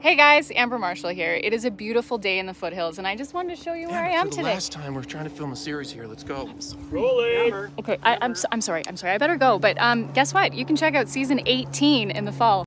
Hey guys, Amber Marshall here. It is a beautiful day in the foothills, and I just wanted to show you where I am for the today. Last time we're trying to film a series here. Let's go. Rolling. Okay, I, I'm, so- I'm sorry, I'm sorry, I better go. But um, guess what? You can check out season 18 in the fall.